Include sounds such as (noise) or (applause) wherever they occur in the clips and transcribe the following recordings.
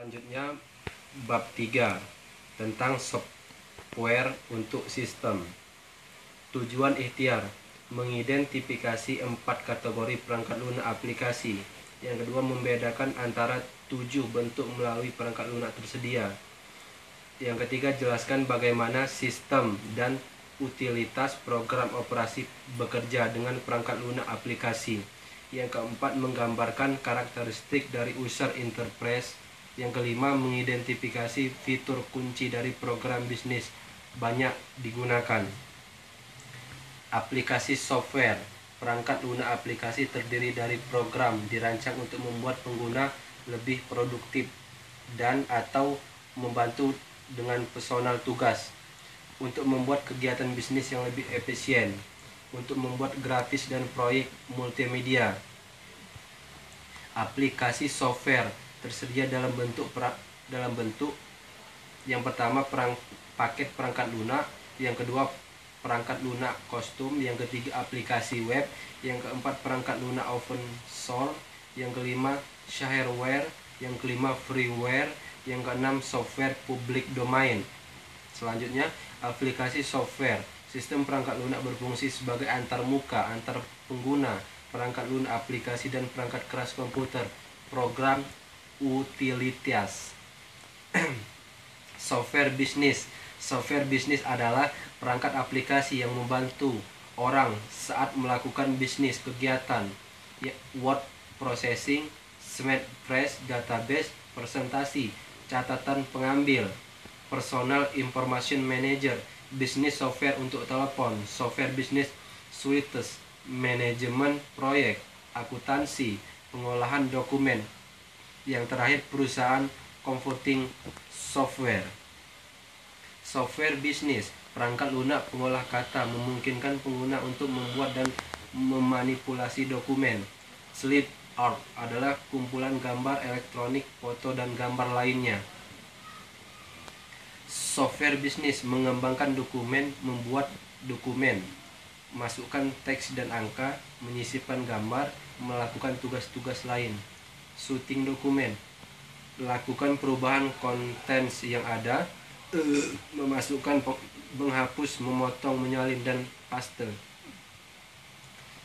Selanjutnya bab 3 tentang software untuk sistem. Tujuan ikhtiar mengidentifikasi empat kategori perangkat lunak aplikasi. Yang kedua membedakan antara tujuh bentuk melalui perangkat lunak tersedia. Yang ketiga jelaskan bagaimana sistem dan utilitas program operasi bekerja dengan perangkat lunak aplikasi. Yang keempat menggambarkan karakteristik dari user interface yang kelima, mengidentifikasi fitur kunci dari program bisnis. Banyak digunakan. Aplikasi software. Perangkat lunak aplikasi terdiri dari program dirancang untuk membuat pengguna lebih produktif dan atau membantu dengan personal tugas. Untuk membuat kegiatan bisnis yang lebih efisien, untuk membuat grafis dan proyek multimedia. Aplikasi software tersedia dalam bentuk dalam bentuk yang pertama perang paket perangkat lunak, yang kedua perangkat lunak kostum, yang ketiga aplikasi web, yang keempat perangkat lunak open source, yang kelima shareware, yang kelima freeware, yang keenam software public domain. Selanjutnya aplikasi software. Sistem perangkat lunak berfungsi sebagai antarmuka antar pengguna, perangkat lunak aplikasi dan perangkat keras komputer, program utilitas. (clears throat) software bisnis. Software bisnis adalah perangkat aplikasi yang membantu orang saat melakukan bisnis kegiatan ya, word processing, smart press, database, presentasi, catatan pengambil, personal information manager, bisnis software untuk telepon, software bisnis suites, manajemen proyek, akuntansi, pengolahan dokumen, yang terakhir perusahaan comforting software. Software bisnis. Perangkat lunak pengolah kata memungkinkan pengguna untuk membuat dan memanipulasi dokumen. Slip art adalah kumpulan gambar elektronik foto dan gambar lainnya. Software bisnis. Mengembangkan dokumen membuat dokumen. Masukkan teks dan angka menyisipkan gambar melakukan tugas-tugas lain syuting dokumen. Lakukan perubahan konten yang ada uh, memasukkan menghapus memotong menyalin dan paste.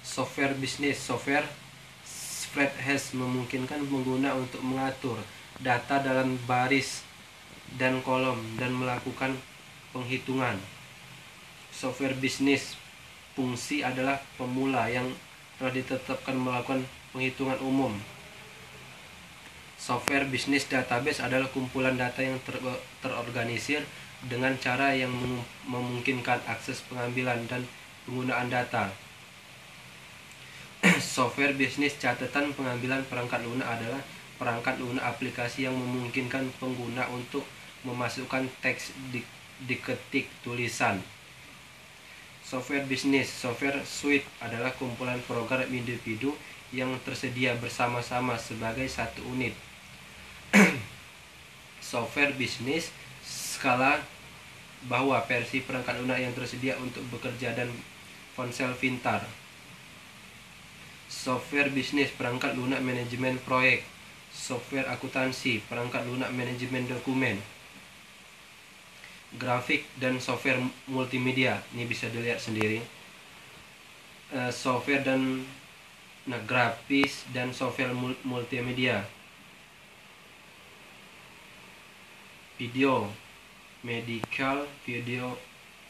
Software bisnis software spreadsheet memungkinkan pengguna untuk mengatur data dalam baris dan kolom dan melakukan penghitungan. Software bisnis fungsi adalah pemula yang telah ditetapkan melakukan penghitungan umum Software bisnis database adalah kumpulan data yang ter terorganisir dengan cara yang memungkinkan akses pengambilan dan penggunaan data. (clears throat) Software bisnis catatan pengambilan perangkat lunak adalah perangkat lunak aplikasi yang memungkinkan pengguna untuk memasukkan teks di, diketik tulisan. Software bisnis, software suite adalah kumpulan program individu yang tersedia bersama-sama sebagai satu unit software bisnis skala bahwa versi perangkat lunak yang tersedia untuk bekerja dan ponsel pintar. Software bisnis perangkat lunak manajemen proyek, software akuntansi, perangkat lunak manajemen dokumen, grafik dan software multimedia. Ini bisa dilihat sendiri. Uh, software dan nah, grafis dan software multimedia. Video medical video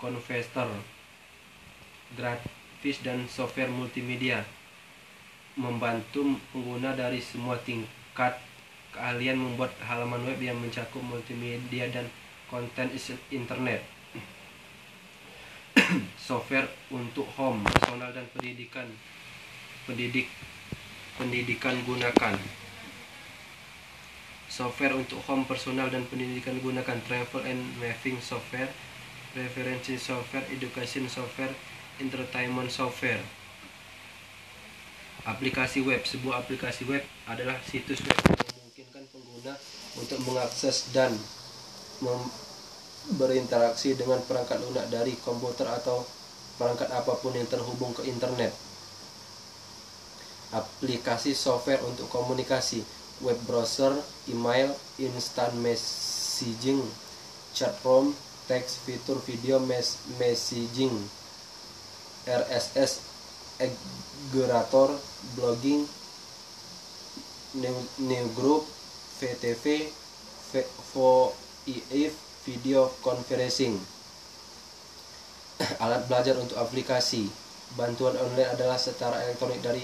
converter grafis dan software multimedia membantu pengguna dari semua tingkat keahlian membuat halaman web yang mencakup multimedia dan konten internet. (clears throat) Software untuk home personal dan pendidikan. Pendidik pendidikan gunakan software untuk home personal dan pendidikan gunakan travel and mapping software referensi software education software entertainment software. Aplikasi web sebuah aplikasi web adalah situs web yang memungkinkan pengguna untuk mengakses dan berinteraksi dengan perangkat lunak dari komputer atau perangkat apa pun yang terhubung ke internet. Aplikasi software untuk komunikasi web browser, email, instant messaging, chat room, text fitur video mes messaging, RSS, aggregator, blogging, new, new group, VTV, VoIP, video conferencing. Alat belajar untuk aplikasi. Bantuan online adalah secara elektronik dari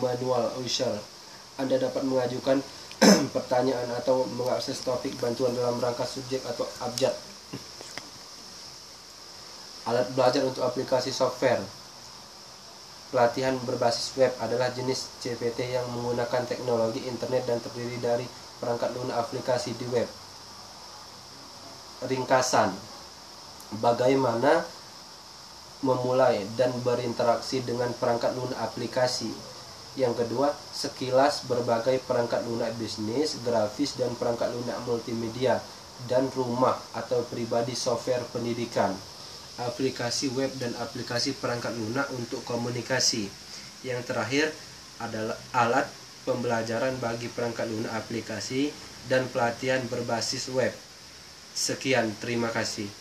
manual user. Anda dapat mengajukan (clears throat) pertanyaan atau mengakses topik bantuan dalam rangka subjek atau abjad. Alat belajar untuk aplikasi software. Pelatihan berbasis web adalah jenis CPT yang menggunakan teknologi internet dan terdiri dari perangkat lunak aplikasi di web. Ringkasan. Bagaimana memulai dan berinteraksi dengan perangkat lunak aplikasi. Yang kedua, sekilas berbagai perangkat lunak bisnis, grafis, dan perangkat lunak multimedia, dan rumah atau pribadi software pendidikan. Aplikasi web dan aplikasi perangkat lunak untuk komunikasi. Yang terakhir adalah alat pembelajaran bagi perangkat lunak aplikasi dan pelatihan berbasis web. Sekian, terima kasih.